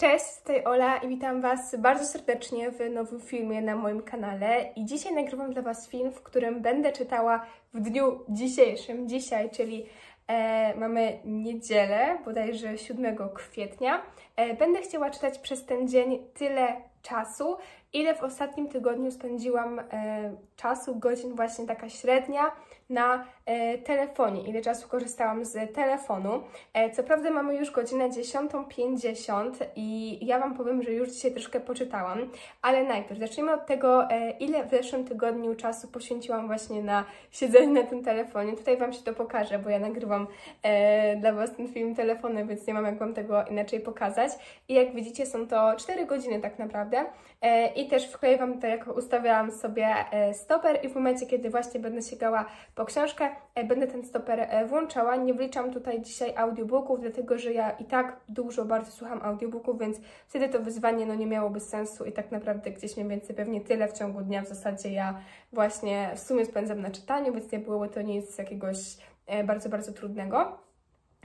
Cześć, tutaj Ola i witam Was bardzo serdecznie w nowym filmie na moim kanale. I dzisiaj nagrywam dla Was film, w którym będę czytała w dniu dzisiejszym, dzisiaj, czyli e, mamy niedzielę, bodajże 7 kwietnia. E, będę chciała czytać przez ten dzień tyle czasu, ile w ostatnim tygodniu spędziłam e, czasu, godzin właśnie taka średnia na e, telefonie, ile czasu korzystałam z telefonu. E, co prawda mamy już godzinę 10.50 i ja Wam powiem, że już dzisiaj troszkę poczytałam, ale najpierw zacznijmy od tego, e, ile w zeszłym tygodniu czasu poświęciłam właśnie na siedzenie na tym telefonie. Tutaj Wam się to pokażę, bo ja nagrywam dla Was ten film telefonem, więc nie mam jak Wam tego inaczej pokazać. I jak widzicie są to 4 godziny tak naprawdę i też wkleję Wam to, jak ustawiałam sobie stoper i w momencie, kiedy właśnie będę sięgała po książkę, e, będę ten stoper e, włączała. Nie wliczam tutaj dzisiaj audiobooków, dlatego że ja i tak dużo bardzo słucham audiobooków, więc wtedy to wyzwanie no, nie miałoby sensu i tak naprawdę gdzieś mniej więcej pewnie tyle w ciągu dnia w zasadzie ja właśnie w sumie spędzam na czytaniu, więc nie byłoby to nic jakiegoś bardzo, bardzo trudnego.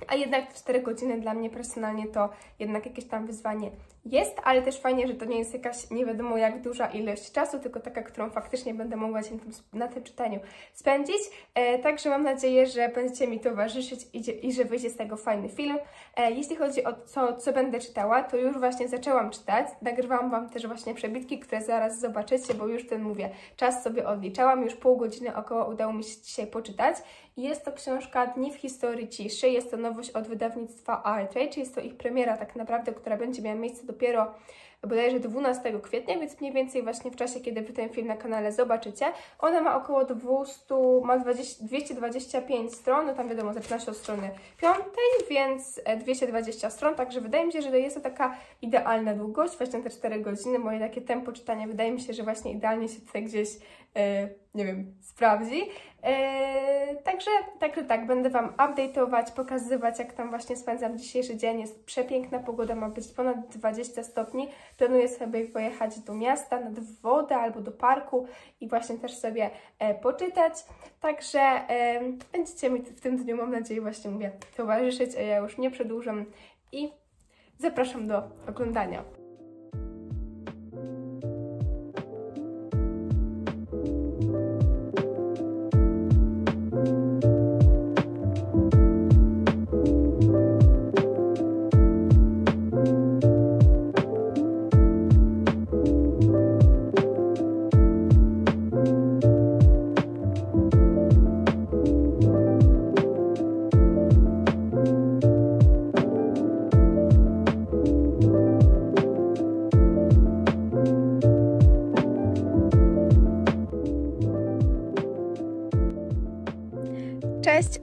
A jednak 4 godziny dla mnie personalnie to jednak jakieś tam wyzwanie jest, ale też fajnie, że to nie jest jakaś nie wiadomo jak duża ilość czasu, tylko taka, którą faktycznie będę mogła się na tym czytaniu spędzić. E, także mam nadzieję, że będziecie mi towarzyszyć i, i że wyjdzie z tego fajny film. E, jeśli chodzi o to, co będę czytała, to już właśnie zaczęłam czytać. Nagrywałam Wam też właśnie przebitki, które zaraz zobaczycie, bo już ten mówię, czas sobie odliczałam, już pół godziny około udało mi się dzisiaj poczytać. Jest to książka Dni w historii ciszy, jest to nowość od wydawnictwa Artray, czyli jest to ich premiera tak naprawdę, która będzie miała miejsce dopiero bodajże 12 kwietnia, więc mniej więcej właśnie w czasie, kiedy Wy ten film na kanale zobaczycie. Ona ma około 200, ma 20, 225 stron, no tam wiadomo, zaczyna się od strony piątej, więc 220 stron, także wydaje mi się, że jest to taka idealna długość, właśnie te 4 godziny, moje takie tempo czytania wydaje mi się, że właśnie idealnie się tutaj gdzieś E, nie wiem, sprawdzi. E, także, także tak, będę Wam update'ować, pokazywać, jak tam właśnie spędzam dzisiejszy dzień. Jest przepiękna pogoda, ma być ponad 20 stopni. Planuję sobie pojechać do miasta, nad wodę albo do parku i właśnie też sobie e, poczytać. Także będziecie mi w tym dniu, mam nadzieję, właśnie mówię, towarzyszyć, a ja już nie przedłużam i zapraszam do oglądania.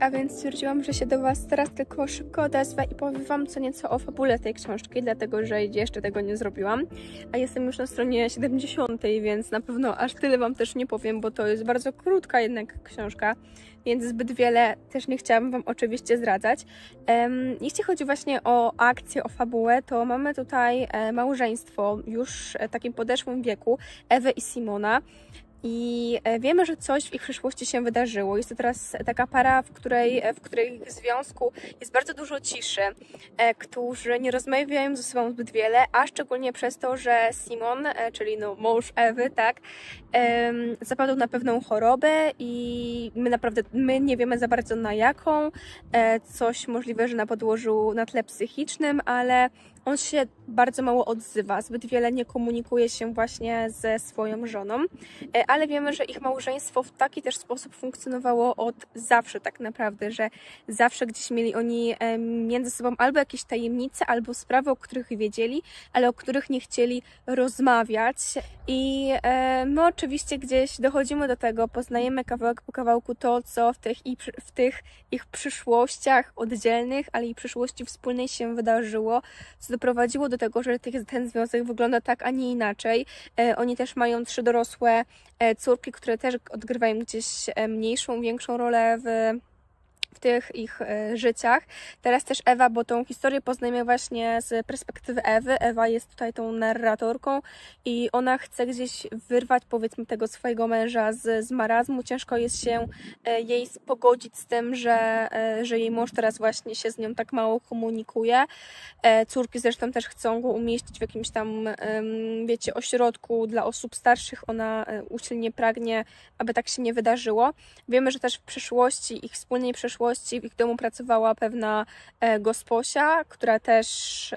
A więc stwierdziłam, że się do Was teraz tylko szybko odezwę i powiem Wam co nieco o fabule tej książki, dlatego że jeszcze tego nie zrobiłam. A jestem już na stronie 70, więc na pewno aż tyle Wam też nie powiem, bo to jest bardzo krótka jednak książka, więc zbyt wiele też nie chciałabym Wam oczywiście zdradzać. Jeśli chodzi właśnie o akcję, o fabułę, to mamy tutaj e, małżeństwo już w takim podeszłym wieku, Ewę i Simona. I e, wiemy, że coś w ich przyszłości się wydarzyło. Jest to teraz taka para, w której, w której związku jest bardzo dużo ciszy, e, którzy nie rozmawiają ze sobą zbyt wiele, a szczególnie przez to, że Simon, e, czyli no mąż Ewy, tak, zapadł na pewną chorobę i my naprawdę, my nie wiemy za bardzo na jaką, coś możliwe, że na podłożu, na tle psychicznym, ale on się bardzo mało odzywa, zbyt wiele nie komunikuje się właśnie ze swoją żoną, e, ale wiemy, że ich małżeństwo w taki też sposób funkcjonowało od zawsze tak naprawdę, że zawsze gdzieś mieli oni e, między sobą albo jakieś tajemnice, albo sprawy, o których wiedzieli, ale o których nie chcieli rozmawiać. I e, my oczywiście gdzieś dochodzimy do tego, poznajemy kawałek po kawałku to, co w tych, w tych ich przyszłościach oddzielnych, ale i przyszłości wspólnej się wydarzyło, co doprowadziło do tego, że ten związek wygląda tak, a nie inaczej. E, oni też mają trzy dorosłe e, córki, które też odgrywają gdzieś e, mniejszą, większą rolę w w tych ich e, życiach. Teraz też Ewa, bo tą historię poznajemy właśnie z perspektywy Ewy. Ewa jest tutaj tą narratorką i ona chce gdzieś wyrwać powiedzmy tego swojego męża z, z marazmu. Ciężko jest się e, jej pogodzić z tym, że, e, że jej mąż teraz właśnie się z nią tak mało komunikuje. Córki zresztą też chcą go umieścić w jakimś tam, wiecie, ośrodku dla osób starszych. Ona usilnie pragnie, aby tak się nie wydarzyło. Wiemy, że też w przeszłości, ich wspólnej przeszłości w ich domu pracowała pewna e, gosposia, która też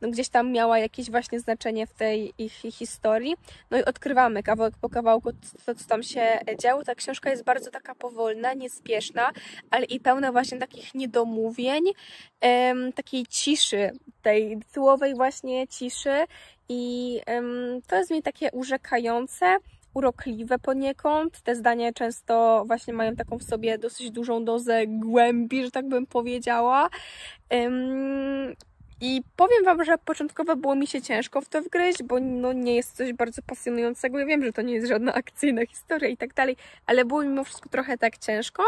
no, gdzieś tam miała jakieś właśnie znaczenie w tej ich, historii. No i odkrywamy kawałek po kawałku to, co tam się działo. Ta książka jest bardzo taka powolna, niespieszna, ale i pełna właśnie takich niedomówień, takiej ciszy, tej tytułowej właśnie ciszy i to jest mi takie urzekające, urokliwe poniekąd. Te zdania często właśnie mają taką w sobie dosyć dużą dozę głębi, że tak bym powiedziała. I powiem Wam, że początkowo było mi się ciężko w to wgryźć, bo no, nie jest coś bardzo pasjonującego. Ja wiem, że to nie jest żadna akcyjna historia i tak dalej, ale było mimo wszystko trochę tak ciężko.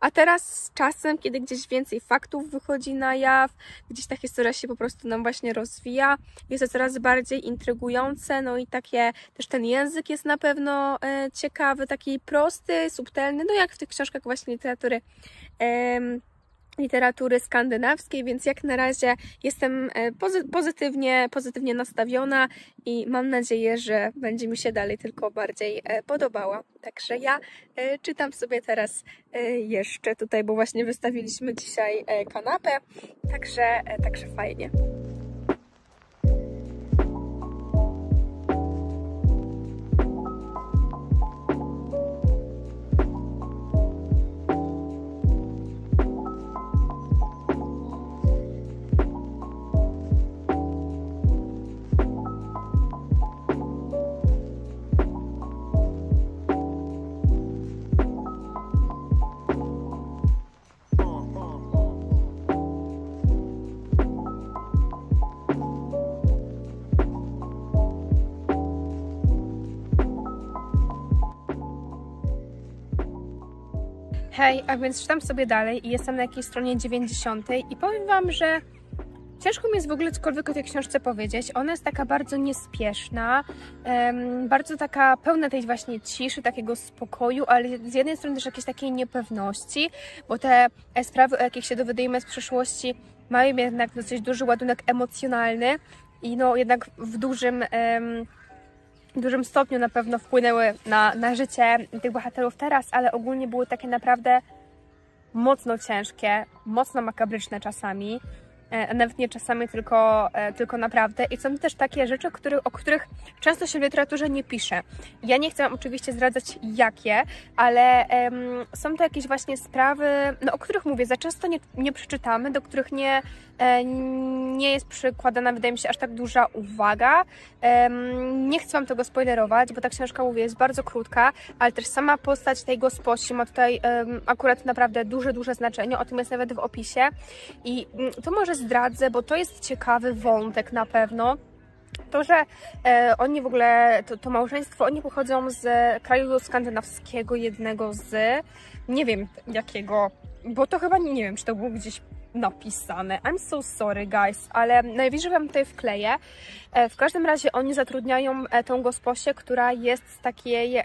A teraz z czasem, kiedy gdzieś więcej faktów wychodzi na jaw, gdzieś ta historia się po prostu nam właśnie rozwija, jest to coraz bardziej intrygujące, no i takie, też ten język jest na pewno e, ciekawy, taki prosty, subtelny, no jak w tych książkach właśnie literatury. E, literatury skandynawskiej, więc jak na razie jestem e, pozytywnie, pozytywnie nastawiona i mam nadzieję, że będzie mi się dalej tylko bardziej e, podobała. Także ja e, czytam sobie teraz jeszcze tutaj, bo właśnie wystawiliśmy dzisiaj kanapę, także, także fajnie. Hej, a więc czytam sobie dalej i jestem na jakiejś stronie 90 i powiem Wam, że ciężko mi jest w ogóle cokolwiek o tej książce powiedzieć. Ona jest taka bardzo niespieszna, um, bardzo taka pełna tej właśnie ciszy, takiego spokoju, ale z jednej strony też jakiejś takiej niepewności, bo te e, sprawy, o jakich się dowiadujemy z przeszłości, mają jednak dosyć duży ładunek emocjonalny i no jednak w dużym... Um, w dużym stopniu na pewno wpłynęły na, na życie tych bohaterów teraz, ale ogólnie były takie naprawdę mocno ciężkie, mocno makabryczne czasami. E, nawet nie czasami, tylko, e, tylko naprawdę. I są też takie rzeczy, o których często się w literaturze nie pisze. Ja nie chcę oczywiście zdradzać jakie, ale um, są to jakieś właśnie sprawy, no, o których mówię, za często nie, nie przeczytamy, do których nie, e, nie jest przykładana, wydaje mi się, aż tak duża uwaga. Um, nie chcę Wam tego spoilerować, bo ta książka, mówię, jest bardzo krótka, ale też sama postać tej gosposi ma tutaj um, akurat naprawdę duże, duże znaczenie. O tym jest nawet w opisie. I mm, to może zdradzę, bo to jest ciekawy wątek na pewno. To, że e, oni w ogóle, to, to małżeństwo, oni pochodzą z kraju skandynawskiego, jednego z, nie wiem jakiego, bo to chyba nie wiem, czy to było gdzieś napisane. I'm so sorry, guys, ale najwyżej wam tutaj wkleję. E, w każdym razie oni zatrudniają e, tą gosposię, która jest takiej,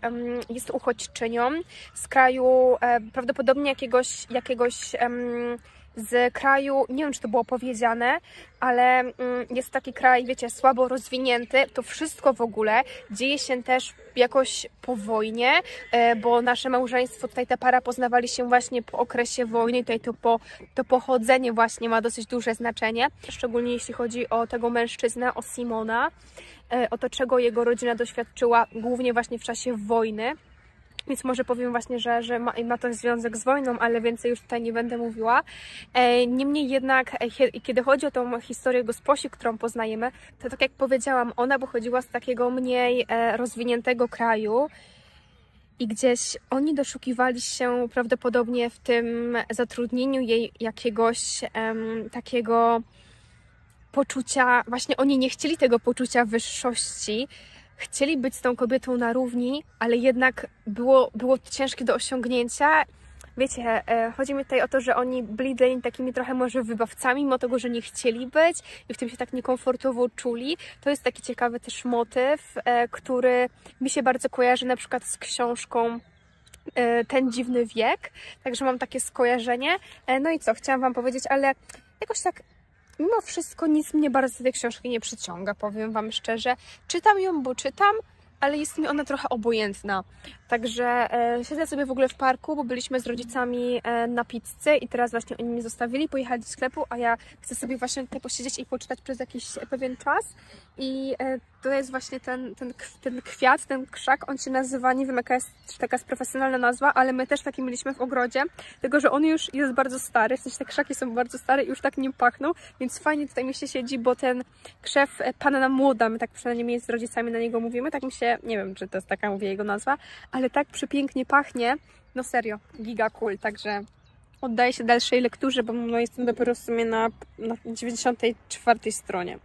jest uchodźczynią z kraju e, prawdopodobnie jakiegoś, jakiegoś z kraju, nie wiem czy to było powiedziane, ale mm, jest taki kraj, wiecie, słabo rozwinięty. To wszystko w ogóle dzieje się też jakoś po wojnie, e, bo nasze małżeństwo, tutaj ta para poznawali się właśnie po okresie wojny, tutaj to, po, to pochodzenie właśnie ma dosyć duże znaczenie, szczególnie jeśli chodzi o tego mężczyznę, o Simona, e, o to, czego jego rodzina doświadczyła głównie właśnie w czasie wojny. Więc może powiem właśnie, że, że ma, ma to związek z wojną, ale więcej już tutaj nie będę mówiła. E, niemniej jednak, e, kiedy chodzi o tą historię gosposi, którą poznajemy, to tak jak powiedziałam, ona pochodziła z takiego mniej e, rozwiniętego kraju, i gdzieś oni doszukiwali się prawdopodobnie w tym zatrudnieniu jej jakiegoś takiego poczucia, właśnie oni nie chcieli tego poczucia wyższości, chcieli być z tą kobietą na równi, ale jednak było, było ciężkie do osiągnięcia wiecie, e, chodzi mi tutaj o to, że oni byli dla nich takimi trochę może wybawcami, mimo tego, że nie chcieli być i w tym się tak niekomfortowo czuli. To jest taki ciekawy też motyw, e, który mi się bardzo kojarzy na przykład z książką e, Ten dziwny wiek, także mam takie skojarzenie. No i co, chciałam Wam powiedzieć, ale jakoś tak mimo wszystko nic mnie bardzo tej książki nie przyciąga, powiem Wam szczerze. Czytam ją, bo czytam, ale jest mi ona trochę obojętna. Także e, siedzę sobie w ogóle w parku, bo byliśmy z rodzicami e, na pizzę i teraz właśnie oni mnie zostawili, pojechali do sklepu, a ja chcę sobie właśnie tutaj posiedzieć i poczytać przez jakiś pewien czas. I e, to jest właśnie ten, ten, ten kwiat, ten krzak, on się nazywa, nie wiem jaka jest czy taka jest profesjonalna nazwa, ale my też taki mieliśmy w ogrodzie, tylko że on już jest bardzo stary, w sensie te krzaki są bardzo stare i już tak nim pachną, więc fajnie tutaj mi się siedzi, bo ten krzew e, panna młoda, my tak przynajmniej z rodzicami na niego mówimy, tak mi się, nie wiem czy to jest taka, mówię jego nazwa, ale tak przepięknie pachnie, no serio, giga cool, także oddaję się dalszej lekturze, bo no, jestem dopiero w sumie na, na 94 stronie.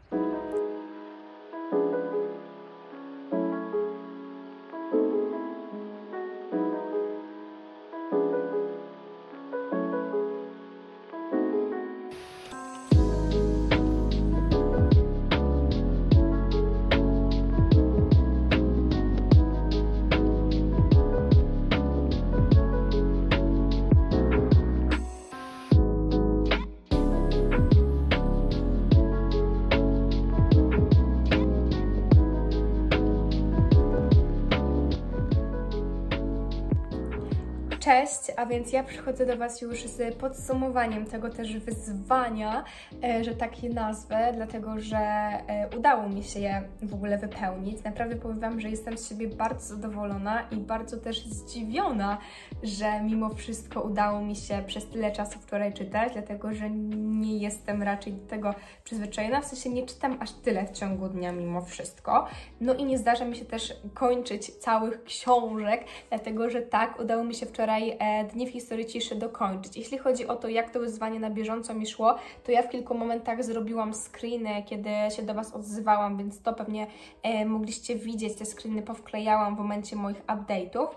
Cześć, a więc ja przychodzę do Was już z podsumowaniem tego też wyzwania, e, że tak je nazwę, dlatego że e, udało mi się je w ogóle wypełnić. Naprawdę powiem Wam, że jestem z siebie bardzo zadowolona i bardzo też zdziwiona, że mimo wszystko udało mi się przez tyle czasu wczoraj czytać, dlatego że nie jestem raczej do tego przyzwyczajona, w sensie nie czytam aż tyle w ciągu dnia mimo wszystko. No i nie zdarza mi się też kończyć całych książek, dlatego że tak, udało mi się wczoraj e, Dni w historii ciszy dokończyć. Jeśli chodzi o to, jak to wyzwanie na bieżąco mi szło, to ja w kilku momentach zrobiłam screeny, kiedy się do Was odzywałam, więc to pewnie e, mogliście widzieć, te screeny powklejałam w momencie moich update'ów.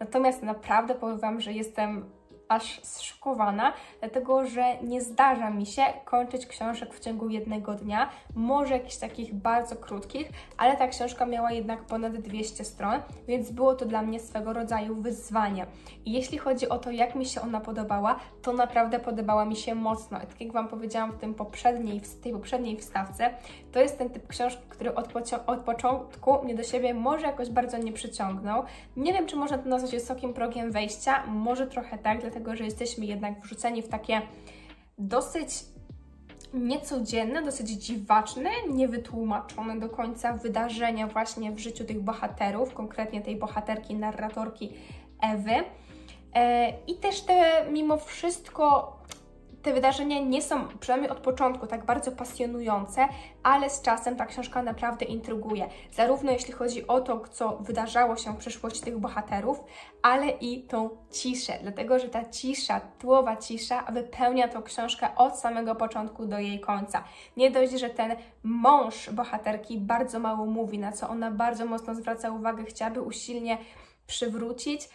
Natomiast naprawdę powiem Wam, że jestem aż zszokowana, dlatego że nie zdarza mi się kończyć książek w ciągu jednego dnia, może jakichś takich bardzo krótkich, ale ta książka miała jednak ponad 200 stron, więc było to dla mnie swego rodzaju wyzwanie. I jeśli chodzi o to, jak mi się ona podobała, to naprawdę podobała mi się mocno. I tak jak Wam powiedziałam w tym poprzedniej, w tej poprzedniej wstawce, to jest ten typ książki, który od, od początku mnie do siebie może jakoś bardzo nie przyciągnął. Nie wiem, czy można to nazwać wysokim progiem wejścia, może trochę tak, dlatego dlatego że jesteśmy jednak wrzuceni w takie dosyć niecodzienne, dosyć dziwaczne, niewytłumaczone do końca wydarzenia właśnie w życiu tych bohaterów, konkretnie tej bohaterki, narratorki Ewy. E, I też te mimo wszystko te wydarzenia nie są, przynajmniej od początku, tak bardzo pasjonujące, ale z czasem ta książka naprawdę intryguje. Zarówno jeśli chodzi o to, co wydarzało się w przeszłości tych bohaterów, ale i tą ciszę, dlatego że ta cisza, tłowa cisza wypełnia tą książkę od samego początku do jej końca. Nie dość, że ten mąż bohaterki bardzo mało mówi, na co ona bardzo mocno zwraca uwagę, chciałaby usilnie przywrócić,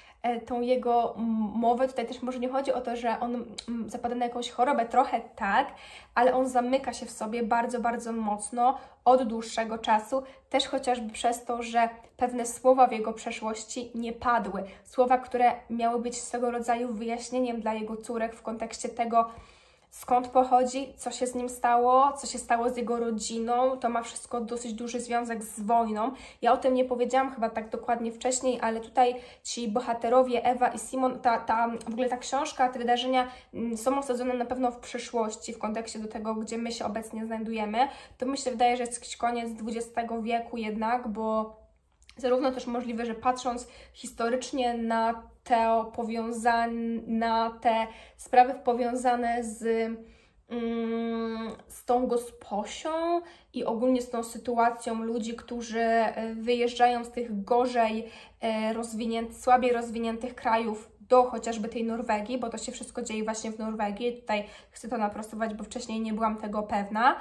tą jego mowę. Tutaj też może nie chodzi o to, że on zapada na jakąś chorobę, trochę tak, ale on zamyka się w sobie bardzo, bardzo mocno od dłuższego czasu, też chociażby przez to, że pewne słowa w jego przeszłości nie padły. Słowa, które miały być swego rodzaju wyjaśnieniem dla jego córek w kontekście tego, skąd pochodzi, co się z nim stało, co się stało z jego rodziną. To ma wszystko dosyć duży związek z wojną. Ja o tym nie powiedziałam chyba tak dokładnie wcześniej, ale tutaj ci bohaterowie, Ewa i Simon, ta, ta, w ogóle ta książka, te wydarzenia mm, są osadzone na pewno w przyszłości, w kontekście do tego, gdzie my się obecnie znajdujemy. To mi się wydaje, że jest koniec XX wieku jednak, bo zarówno też możliwe, że patrząc historycznie na te na te sprawy powiązane z, mm, z tą gosposią i ogólnie z tą sytuacją ludzi, którzy e, wyjeżdżają z tych gorzej e, rozwiniętych, słabiej rozwiniętych krajów do chociażby tej Norwegii, bo to się wszystko dzieje właśnie w Norwegii. Tutaj chcę to naprostować, bo wcześniej nie byłam tego pewna,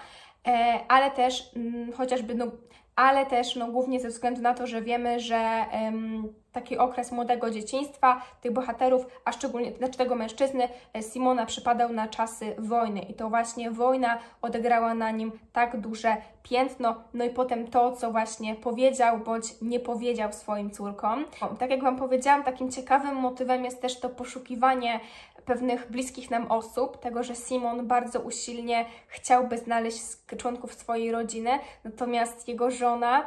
ale też mm, chociażby no, ale też no, głównie ze względu na to, że wiemy, że taki okres młodego dzieciństwa tych bohaterów, a szczególnie znaczy tego mężczyzny, e, Simona przypadał na czasy wojny i to właśnie wojna odegrała na nim tak duże piętno, no i potem to, co właśnie powiedział bądź nie powiedział swoim córkom. Tak jak Wam powiedziałam, takim ciekawym motywem jest też to poszukiwanie pewnych bliskich nam osób, tego, że Simon bardzo usilnie chciałby znaleźć członków swojej rodziny, natomiast jego żona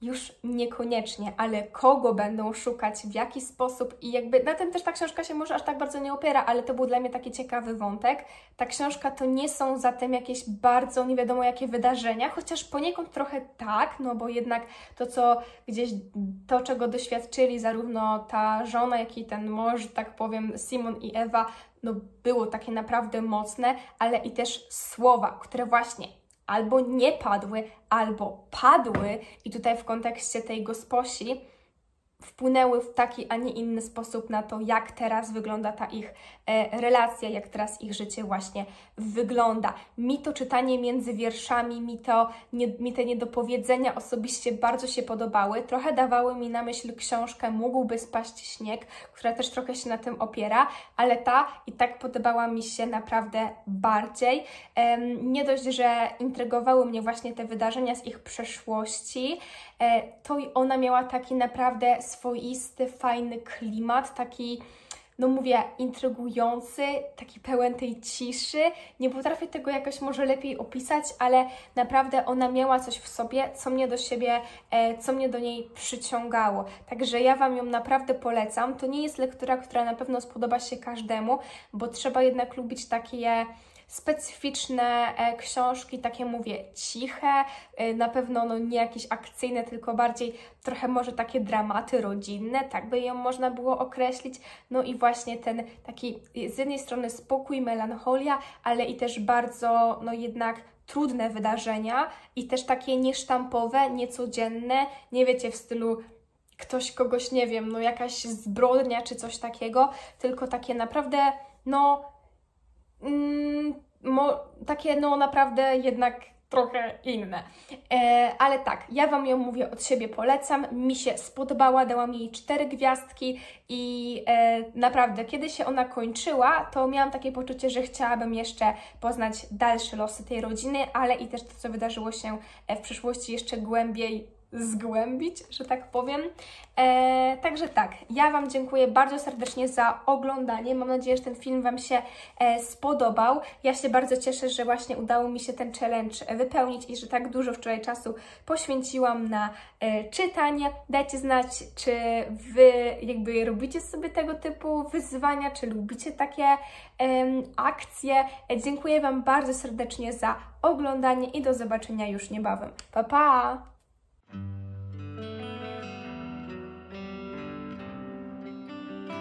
już niekoniecznie, ale kogo będą szukać, w jaki sposób i jakby na tym też ta książka się może aż tak bardzo nie opiera, ale to był dla mnie taki ciekawy wątek. Ta książka to nie są zatem jakieś bardzo nie wiadomo jakie wydarzenia, chociaż poniekąd trochę tak, no bo jednak to, co gdzieś, to czego doświadczyli zarówno ta żona, jak i ten mąż, tak powiem, Simon i Ewa, no było takie naprawdę mocne, ale i też słowa, które właśnie albo nie padły, albo padły, i tutaj w kontekście tej gosposi wpłynęły w taki, a nie inny sposób na to, jak teraz wygląda ta ich e, relacja, jak teraz ich życie właśnie wygląda. Mi to czytanie między wierszami, mi, to, nie, mi te niedopowiedzenia osobiście bardzo się podobały. Trochę dawały mi na myśl książkę Mógłby spaść śnieg, która też trochę się na tym opiera, ale ta i tak podobała mi się naprawdę bardziej. E, nie dość, że intrygowały mnie właśnie te wydarzenia z ich przeszłości, e, to i ona miała taki naprawdę swoisty, fajny klimat, taki no mówię, intrygujący, taki pełen tej ciszy. Nie potrafię tego jakoś może lepiej opisać, ale naprawdę ona miała coś w sobie, co mnie do siebie, e, co mnie do niej przyciągało. Także ja Wam ją naprawdę polecam. To nie jest lektura, która na pewno spodoba się każdemu, bo trzeba jednak lubić takie specyficzne e, książki, takie mówię, ciche, e, na pewno no, nie jakieś akcyjne, tylko bardziej trochę może takie dramaty rodzinne, tak by ją można było określić. No i właśnie ten taki z jednej strony spokój, melancholia, ale i też bardzo, no jednak trudne wydarzenia i też takie niesztampowe, niecodzienne, nie wiecie, w stylu ktoś kogoś, nie wiem, no jakaś zbrodnia czy coś takiego, tylko takie naprawdę, no mm, mo, takie no naprawdę jednak trochę inne. E, ale tak, ja Wam ją mówię od siebie, polecam. Mi się spodobała, dałam jej cztery gwiazdki i e, naprawdę, kiedy się ona kończyła, to miałam takie poczucie, że chciałabym jeszcze poznać dalsze losy tej rodziny, ale i też to, co wydarzyło się e, w przyszłości jeszcze głębiej zgłębić, że tak powiem. E, także tak, ja Wam dziękuję bardzo serdecznie za oglądanie. Mam nadzieję, że ten film Wam się e, spodobał. Ja się bardzo cieszę, że właśnie udało mi się ten challenge wypełnić i że tak dużo wczoraj czasu poświęciłam na e, czytanie. Dajcie znać, czy Wy jakby robicie sobie tego typu wyzwania, czy lubicie takie akcje. E, dziękuję Wam bardzo serdecznie za oglądanie i do zobaczenia już niebawem. Pa, pa! Mm-hmm.